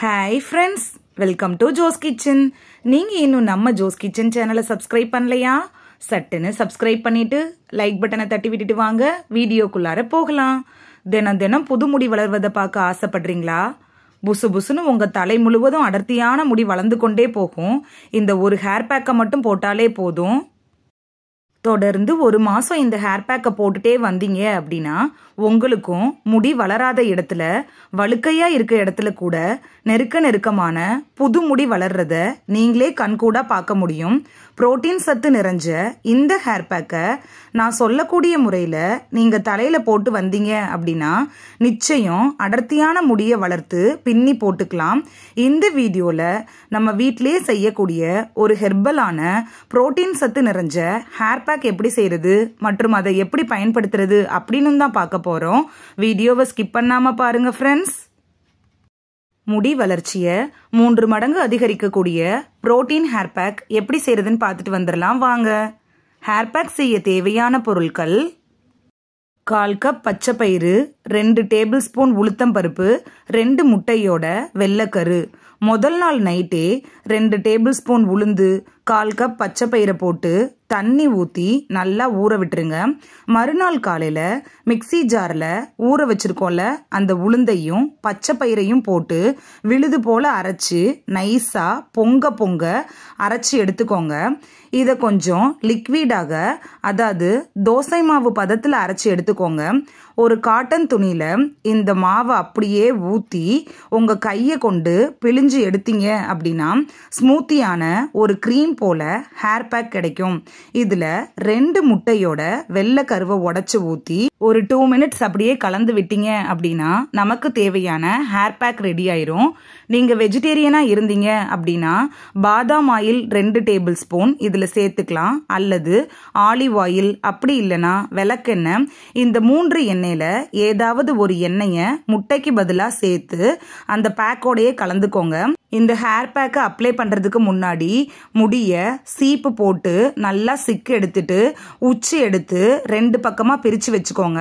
Hi friends welcome to Jo's kitchen நீங்கள் இன்னும் நம்ம ஜோஸ் கிச்சன் சேனலை சப்ஸ்கிரைப் பண்ணலையா? சட்டுன்னு சப்ஸ்கிரைப் பண்ணிட்டு லைக் பட்டனை தட்டி விட்டுட்டு வாங்க. வீடியோக்குள்ளார போகலாம். தினம் தினம் புது முடி வளர்வதை பார்க்க ஆசைப்படுறீங்களா? புசு புசுன்னு உங்கள் தலை முழுவதும் அடர்த்தியான முடி வளர்ந்து கொண்டே போகும். இந்த ஒரு ஹேர் பேக்கை மட்டும் போட்டாலே போதும். தொடர்ந்து ஒரு மாசம் இந்த ஹேர் பேக்கை போட்டுட்டே வந்தீங்க அப்படின்னா உங்களுக்கும் முடி வளராத இடத்துல வழுக்கையா இருக்க இடத்துல கூட நெருக்க நெருக்கமான புது முடி வளர்றத நீங்களே கண்கூடா பார்க்க முடியும். புரோட்டீன் சத்து நிறைஞ்ச இந்த ஹேர் பேக்கை நான் சொல்லக்கூடிய முறையில் நீங்கள் தலையில் போட்டு வந்தீங்க அப்படின்னா நிச்சயம் அடர்த்தியான முடியை வளர்த்து பின்னி போட்டுக்கலாம். இந்த வீடியோவில் நம்ம வீட்டிலேயே செய்யக்கூடிய ஒரு ஹெர்பலான புரோட்டீன் சத்து நிறைஞ்ச ஹேர் பேக் எப்படி செய்யறது மற்றும் அதை எப்படி பயன்படுத்துறது அப்படின்னு தான் பார்க்க போகிறோம் வீடியோவை ஸ்கிப் பண்ணாமல் பாருங்க ஃப்ரெண்ட்ஸ் முடி வளர்ச்சியை மூன்று மடங்கு அதிகரிக்கக்கூடிய புரோட்டீன் ஹேர் பேக் எப்படி செய்யறதுன்னு பார்த்துட்டு வந்துடலாம் வாங்க. ஹேர் பேக் செய்ய தேவையான பொருட்கள் கால் கப் பச்சை பயிறு ரெண்டு டேபிள் ஸ்பூன் உளுத்தம் பருப்பு ரெண்டு முட்டையோட வெள்ளைக்கரு முதல் நாள் நைட்டே ரெண்டு டேபிள் ஸ்பூன் உளுந்து கால் கப் பச்சை பயிரை போட்டு தண்ணி ஊற்றி நல்லா ஊற விட்டுருங்க. மறுநாள் காலையில் மிக்சி ஜாரில் ஊற வச்சிருக்கோம்ல அந்த உளுந்தையும் பச்சை பயிரையும் போட்டு விழுது போல் அரைச்சி நைஸாக பொங்க பொங்க அரைச்சி எடுத்துக்கோங்க. இதை கொஞ்சம் லிக்விடாக அதாவது தோசை மாவு பதத்தில் அரைச்சி எடுத்துக்கோங்க. ஒரு காட்டன் துணியில் இந்த மாவை அப்படியே ஊற்றி உங்கள் கையை கொண்டு பிழிஞ்சு எடுத்தீங்க அப்படின்னா ஸ்மூத்தியான ஒரு க்ரீம் போல் ஹேர் பேக் கிடைக்கும். இதில் ரெண்டு முட்டையோட வெள்ளை கருவை உடச்சி ஊற்றி ஒரு டூ மினிட்ஸ் அப்படியே கலந்து விட்டீங்க அப்படின்னா நமக்கு தேவையான ஹேர் பேக் ரெடி ஆயிரும். நீங்கள் வெஜிடேரியனாக இருந்தீங்க அப்படின்னா பாதாம் ஆயில் ரெண்டு டேபிள் ஸ்பூன் இதில் சேர்த்துக்கலாம். அல்லது ஆலிவ் ஆயில் அப்படி இல்லைன்னா விளக்கெண்ணெய். இந்த மூன்று எண்ணெயில் ஏதாவது ஒரு எண்ணெயை முட்டைக்கு பதிலாக சேர்த்து அந்த பேக்கோடையே கலந்துக்கோங்க. இந்த ஹேர் பேக்கை அப்ளை பண்ணுறதுக்கு முன்னாடி முடியை சீப்பு போட்டு நல்லா சிக்கு எடுத்துட்டு உச்சி எடுத்து ரெண்டு பக்கமாக பிரித்து வச்சுக்கோங்க.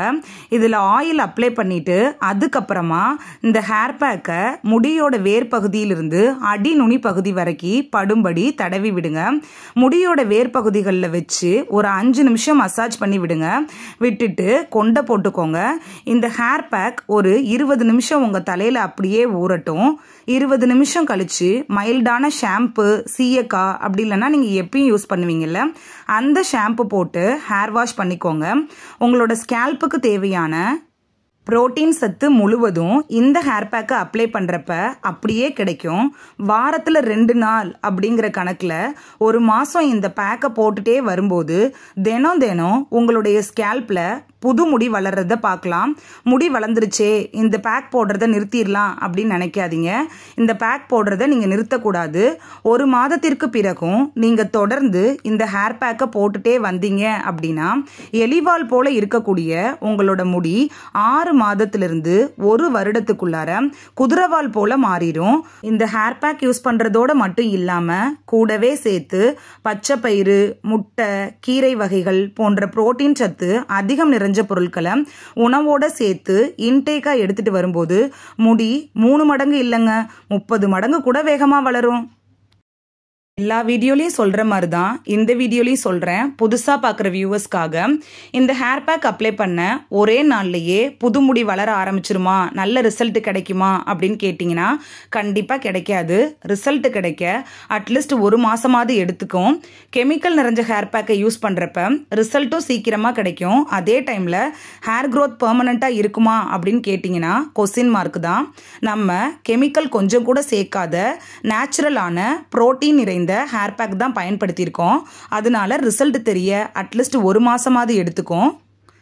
இதில் ஆயில் அப்ளை பண்ணிவிட்டு அதுக்கப்புறமா இந்த ஹேர் பேக்கை முடியோட வேர் பகுதியிலிருந்து அடி நுனி பகுதி வரைக்கும் படும்படி தடவி விடுங்க. முடியோட வேர் பகுதிகளில் வச்சு ஒரு அஞ்சு நிமிஷம் மசாஜ் பண்ணி விடுங்க. விட்டுட்டு கொண்டை போட்டுக்கோங்க. இந்த ஹேர் பேக் ஒரு இருபது நிமிஷம் உங்கள் தலையில் அப்படியே ஊறட்டும். இருபது நிமிஷம் கழிச்சு மைல்டான ஷாம்பு சீயக்காய் அப்படி இல்லைன்னா நீங்கள் எப்பயும் யூஸ் பண்ணுவீங்கல்ல அந்த ஷாம்பு போட்டு ஹேர் வாஷ் பண்ணிக்கோங்க. உங்களோட ஸ்கேல்ப்புக்கு தேவையான புரோட்டீன் சத்து முழுவதும் இந்த ஹேர் பேக்கை அப்ளை பண்ணுறப்ப அப்படியே கிடைக்கும். வாரத்தில் ரெண்டு நாள் அப்படிங்கிற கணக்கில் ஒரு மாதம் இந்த பேக்கை போட்டுட்டே வரும்போது தினம் தினம் உங்களுடைய ஸ்கேல்பில் புது முடி வளர்றத பார்க்கலாம். முடி வளர்ந்துருச்சே இந்த பேக் போடுறத நிறுத்திடலாம் அப்படின்னு நினைக்காதீங்க. இந்த பேக் போடுறத நீங்கள் நிறுத்தக்கூடாது. ஒரு மாதத்திற்கு பிறகும் நீங்கள் தொடர்ந்து இந்த ஹேர் பேக்கை போட்டுட்டே வந்தீங்க அப்படின்னா எலிவால் போல இருக்கக்கூடிய உங்களோட முடி ஆறு மாதத்திலிருந்து ஒரு வருடத்துக்குள்ளார குதிரவால் போல மாறிடும். இந்த ஹேர் பேக் யூஸ் பண்ணுறதோட மட்டும் இல்லாமல் கூடவே சேர்த்து பச்சை பயிறு முட்டை கீரை வகைகள் போன்ற புரோட்டீன் சத்து அதிகம் நிறைஞ்ச பொருட்களை உணவோட சேர்த்து இன்டேக்காக எடுத்துட்டு வரும்போது முடி மூணு மடங்கு இல்லைங்க. முப்பது மடங்கு கூட வேகமாக வளரும். எல்லா வீடியோலையும் சொல்கிற மாதிரி தான் இந்த வீடியோலையும் சொல்கிறேன் புதுசாக பார்க்குற வியூவர்ஸ்க்காக இந்த ஹேர் பேக் அப்ளை பண்ண ஒரே நாள்லையே புது முடி வளர ஆரம்பிச்சிருமா? நல்ல ரிசல்ட் கிடைக்குமா? அப்படின்னு கேட்டிங்கன்னா கண்டிப்பாக கிடைக்காது. ரிசல்ட் கிடைக்க அட்லீஸ்ட் ஒரு மாதமாவது எடுத்துக்கும். கெமிக்கல் நிறைஞ்ச ஹேர் பேக்கை யூஸ் பண்ணுறப்ப ரிசல்ட்டும் சீக்கிரமாக கிடைக்கும். அதே டைமில் ஹேர் க்ரோத் பர்மனண்ட்டாக இருக்குமா? அப்படின்னு கேட்டிங்கன்னா கொஸ்டின் மார்க் தான். நம்ம கெமிக்கல் கொஞ்சம் கூட சேர்க்காத நேச்சுரலான ப்ரோட்டீன் நிறைந்த இந்த ஹேர் பேக் தான் பயன்படுத்தியிருக்கோம். அதனால ரிசல்ட் தெரிய அட்லீஸ்ட் ஒரு மாதமாவது எடுத்துக்கும்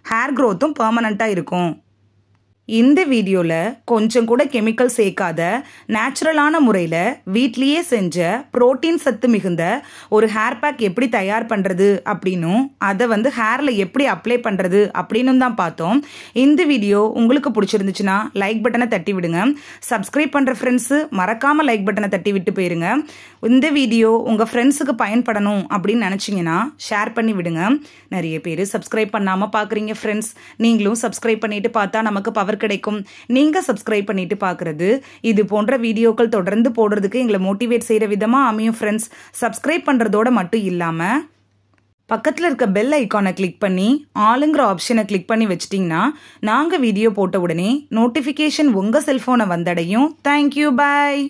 ஹேர் க்ரோத்தும் பர்மனண்ட்டாக இருக்கும். இந்த வீடியோவில் கொஞ்சம் கூட கெமிக்கல் சேர்க்காத நேச்சுரலான முறையில் வீட்லேயே செஞ்ச புரோட்டீன் சத்து மிகுந்த ஒரு ஹேர் பேக் எப்படி தயார் பண்ணுறது அப்படின்னும் அதை வந்து ஹேரில் எப்படி அப்ளை பண்ணுறது அப்படின்னு தான் பார்த்தோம். இந்த வீடியோ உங்களுக்கு பிடிச்சிருந்துச்சுன்னா லைக் பட்டனை தட்டி விடுங்க. சப்ஸ்கிரைப் பண்ணுற ஃப்ரெண்ட்ஸு மறக்காமல் லைக் பட்டனை தட்டி விட்டு போயிருங்க. இந்த வீடியோ உங்கள் ஃப்ரெண்ட்ஸுக்கு பயன்படணும் அப்படின்னு நினச்சிங்கன்னா ஷேர் பண்ணி விடுங்க. நிறைய பேர் சப்ஸ்கிரைப் பண்ணாமல் பார்க்குறீங்க ஃப்ரெண்ட்ஸ் நீங்களும் சப்ஸ்கிரைப் பண்ணிட்டு பார்த்தா நமக்கு பவர் ஆஃபர் கிடைக்கும். நீங்கள் சப்ஸ்கிரைப் பண்ணிட்டு பார்க்குறது இது போன்ற வீடியோக்கள் தொடர்ந்து போடுறதுக்கு எங்களை மோட்டிவேட் செய்கிற விதமாக அமையும் ஃப்ரெண்ட்ஸ் சப்ஸ்கிரைப் பண்ணுறதோட மட்டும் இல்லாமல் பக்கத்தில் இருக்க பெல் ஐக்கானை கிளிக் பண்ணி ஆளுங்கிற ஆப்ஷனை கிளிக் பண்ணி வச்சிட்டிங்கன்னா நாங்கள் வீடியோ போட்ட உடனே நோட்டிஃபிகேஷன் உங்கள் செல்ஃபோனை வந்தடையும். Thank you bye